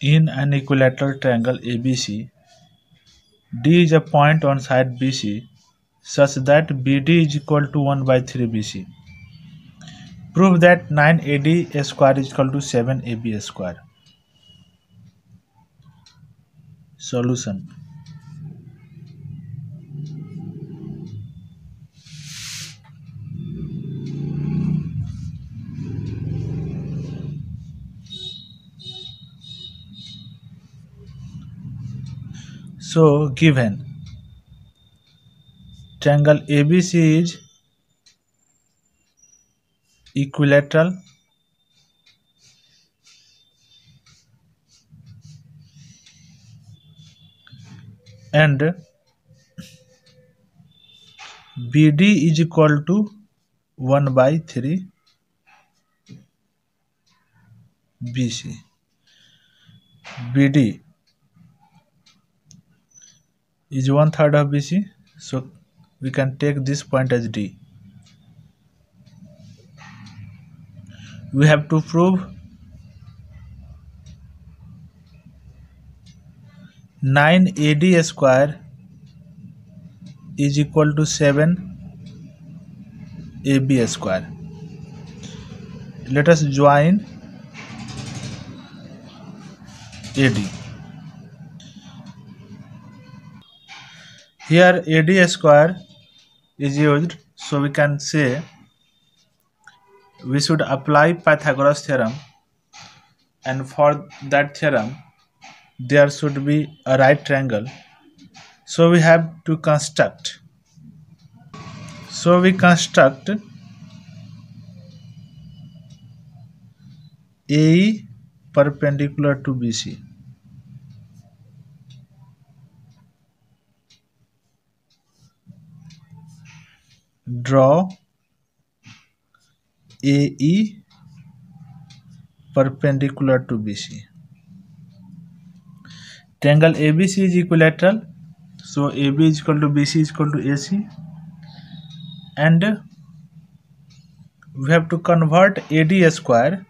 In an equilateral triangle ABC, D is a point on side BC such that BD is equal to 1 by 3 BC. Prove that 9 AD square is equal to 7 AB square. Solution So given triangle ABC is equilateral and BD is equal to 1 by 3 BC. BD is one third of BC so we can take this point as D. We have to prove 9 AD square is equal to 7 AB square. Let us join AD Here AD square is used so we can say we should apply Pythagoras theorem. And for that theorem there should be a right triangle. So we have to construct. So we construct AE perpendicular to BC draw AE perpendicular to BC. Triangle ABC is equilateral. So AB is equal to BC is equal to AC. And we have to convert AD square.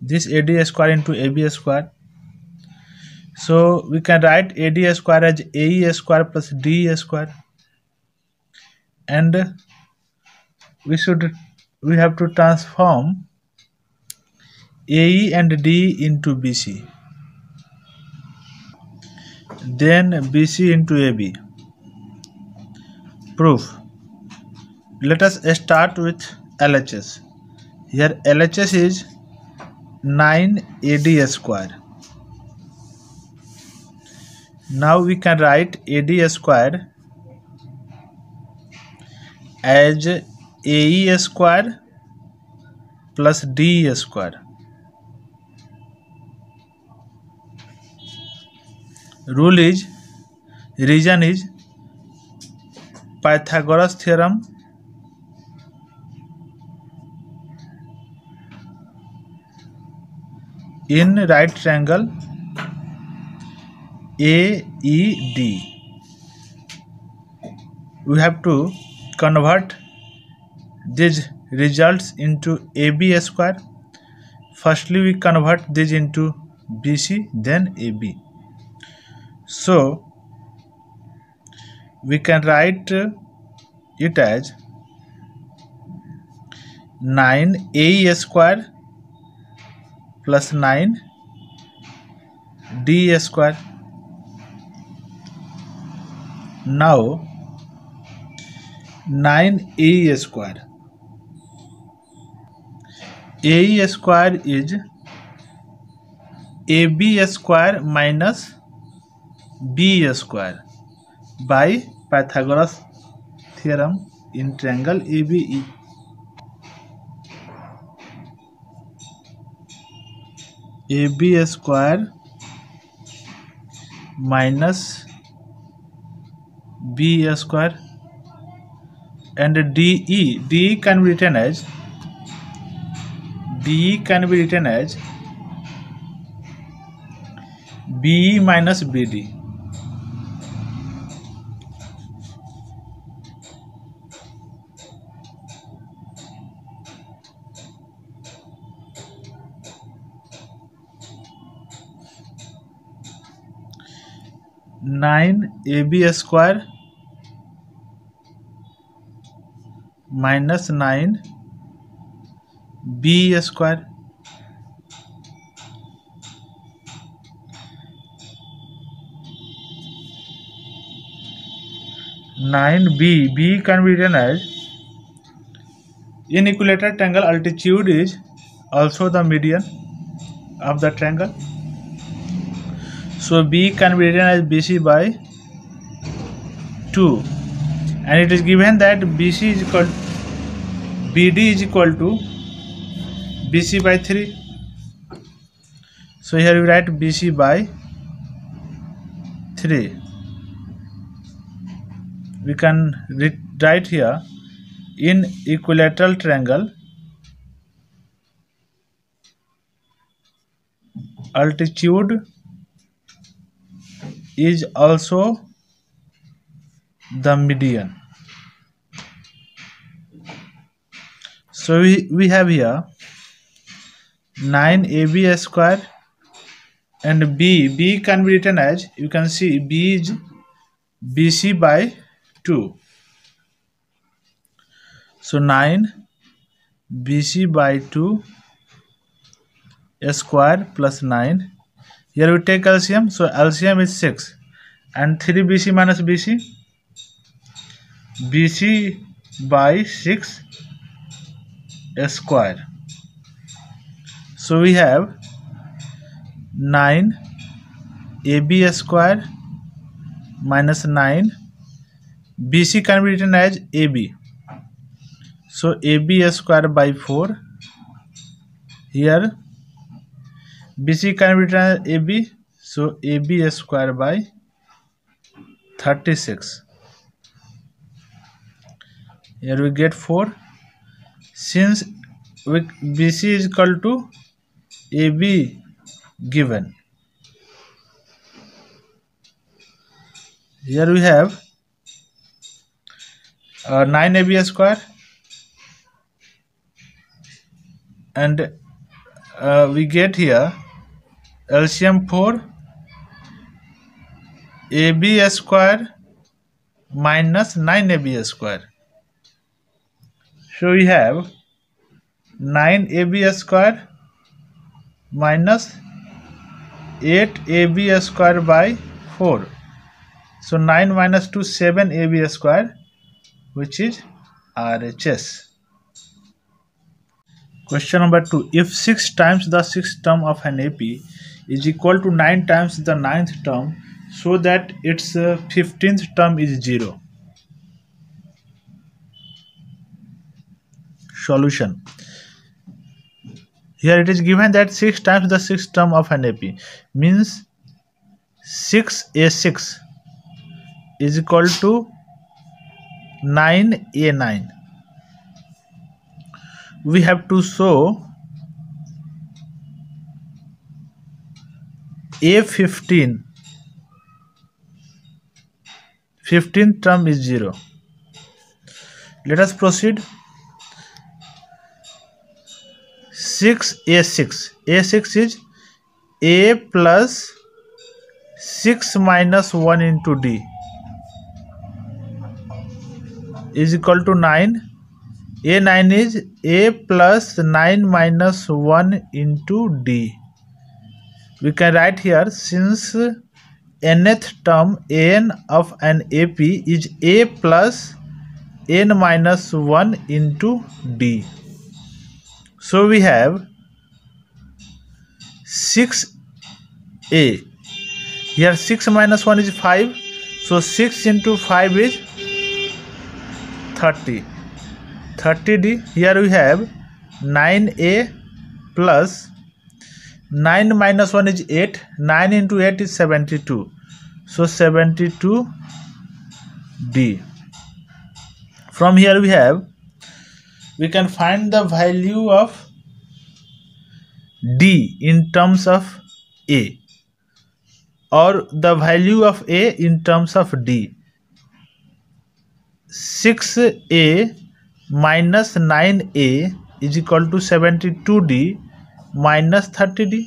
This AD square into AB square. So we can write AD square as AE square plus DE square and we should we have to transform AE and D into BC then BC into AB proof. Let us start with LHS here LHS is 9 AD square. Now we can write AD square as A square plus D square. Rule is, reason is, Pythagoras theorem. In right triangle, A E D. We have to convert these results into AB square. Firstly, we convert this into BC, then AB. So, we can write it as 9 AE square plus 9 D square. Now, nine A square. A square is A B square minus B square by Pythagoras theorem in triangle A B E A B square minus B square and DE DE can be written as DE can be written as BE minus BD nine AB square minus nine B square nine B B can be written as in equilateral triangle altitude is also the median of the triangle so b can be written as bc by 2 and it is given that bc is equal bd is equal to bc by 3 so here we write bc by 3 we can write here in equilateral triangle altitude is also the median so we, we have here 9 ab square and b b can be written as you can see b is bc by 2 so 9 bc by 2 square plus 9 here we take LCM so LCM is 6 and 3 bc minus bc bc by 6 square so we have 9 ab square minus 9 BC can be written as AB. So AB square by 4. Here BC can be written as AB. So AB square by 36. Here we get 4. Since BC is equal to AB given. Here we have uh, 9 AB square and uh, we get here LCM 4 AB square minus 9 AB square. So we have 9 AB square minus 8 AB square by 4. So 9 minus 2 7 AB square which is RHS. Question number 2. If 6 times the 6th term of an AP is equal to 9 times the 9th term so that its uh, 15th term is 0. Solution. Here it is given that 6 times the 6th term of an AP means 6a6 is equal to 9a9 we have to show a15 15th term is 0 let us proceed 6a6 a6 is a plus 6 minus 1 into d is equal to 9 a9 is a plus 9 minus 1 into d. We can write here since nth term an of an ap is a plus n minus 1 into d so we have 6a here 6 minus 1 is 5 so 6 into 5 is 30 30d here we have 9a plus 9 minus 1 is 8 9 into 8 is 72 so 72d from here we have we can find the value of d in terms of a or the value of a in terms of d. 6a minus 9a is equal to 72d minus 30d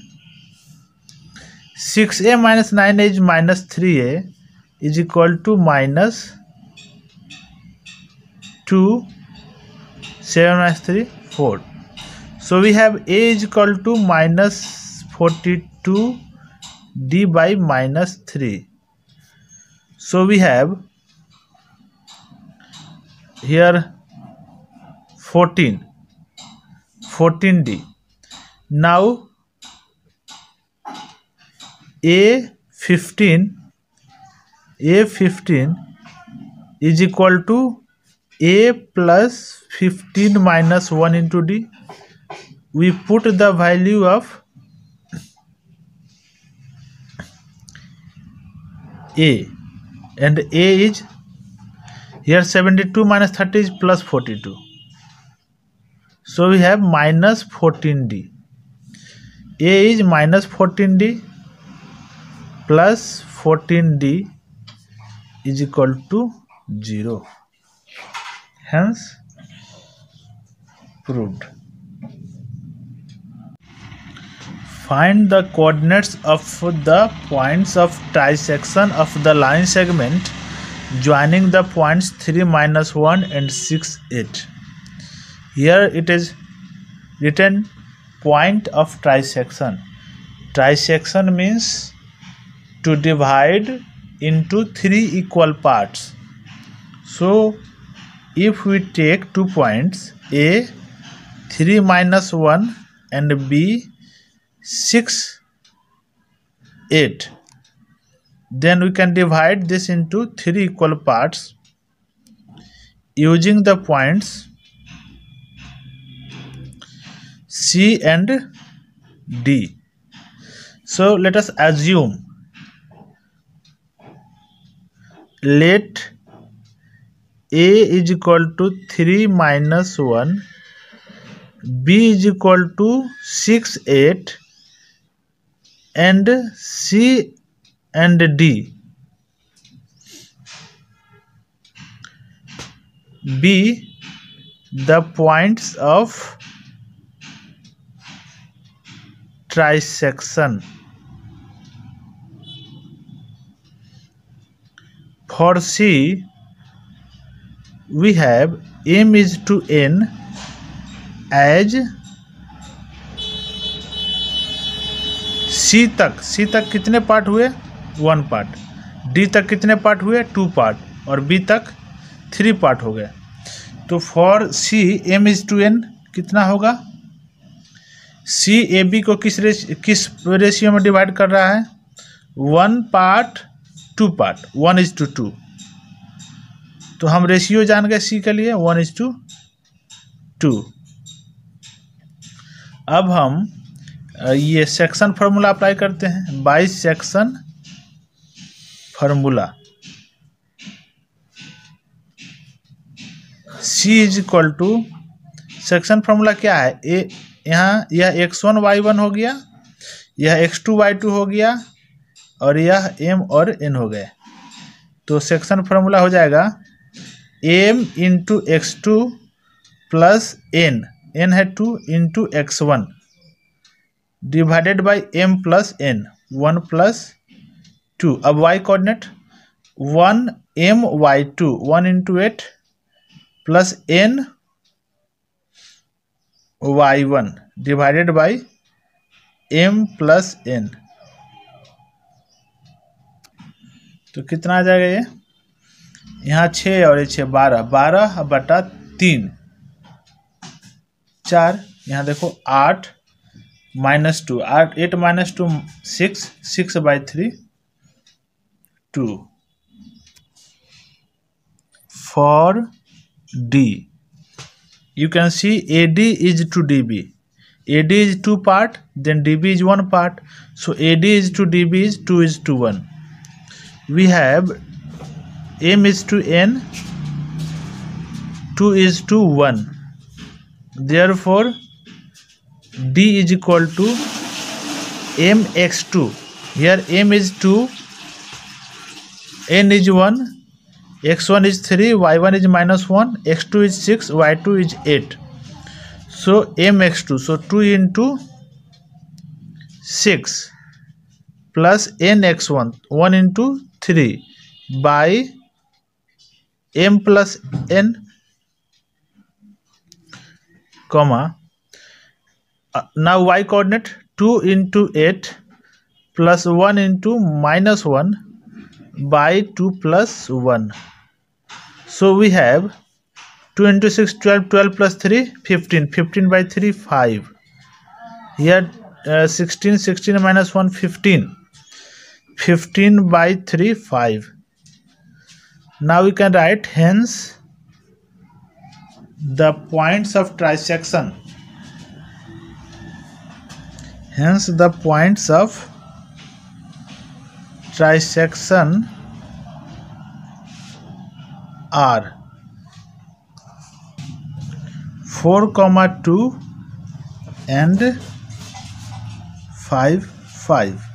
6a minus 9a is minus 3a is equal to minus 2 7 minus 3 4 so we have a is equal to minus 42 d by minus 3 so we have here 14 14d now a 15 a 15 is equal to a plus 15 minus 1 into d. We put the value of a. And a is here 72 minus 30 is plus 42 so we have minus 14d a is minus 14d plus 14d is equal to 0 hence proved. Find the coordinates of the points of trisection of the line segment joining the points 3 minus 1 and 6 8 here it is written point of trisection. Trisection means to divide into three equal parts. So if we take two points a 3 minus 1 and b 6 8 then we can divide this into three equal parts using the points C and D. So let us assume let A is equal to 3 minus 1 B is equal to 6 8 and C and D. B the points of trisection. For C, we have M is to N as C तक। C तक कितने part हुए? One part D तक कितने part हुए? Two part और B तक three part हो गए। तो for C M is to N कितना होगा? सी ए बी को किस रेश, किस रेशियो में डिवाइड कर रहा है? One part two part one is to two तो हम रेशियो जान गए सी के लिए वन इज़ टू टू अब हम ये सेक्शन फार्मूला अप्लाई करते हैं by section formula C is equal to section formula क्या है? ए यहाँ, यह एक्स वन वाई वन हो गया, यह एक्स टू वाई टू हो गया, और यह एम और एन हो गए. तो सेक्शन फार्मूला हो जाएगा M into X two plus N N है two into X one divided by M plus N one plus two अब Y coordinate one M Y two one into eight plus N Y one divided by M plus N तो कितना आ जाएगा ये? यहाँ छ और छः बारह। बारह बटा तीन। चार, यहाँ देखो, आठ माइनस टू। आठ, eight minus two, six. Six by three, two. For D. You can see A D is to D B A D is two part then D B is one part so A D is to D B is two is to one we have M is to N 2 is to 1 therefore D is equal to mx2 here m is 2 n is 1 x1 is 3 y1 is minus 1 x2 is 6 y2 is 8 so mx2 so 2 into 6 plus nx1 1 into 3 by m plus n comma uh, now y coordinate 2 into 8 plus 1 into minus 1 by 2 plus 1 so we have 2 into 6 12 12 plus 3 15 15 by 3 5 here uh, 16 16 minus 1 15 15 by 3 5 now we can write hence the points of trisection. Hence the points of trisection are 4 comma 2 and 5 5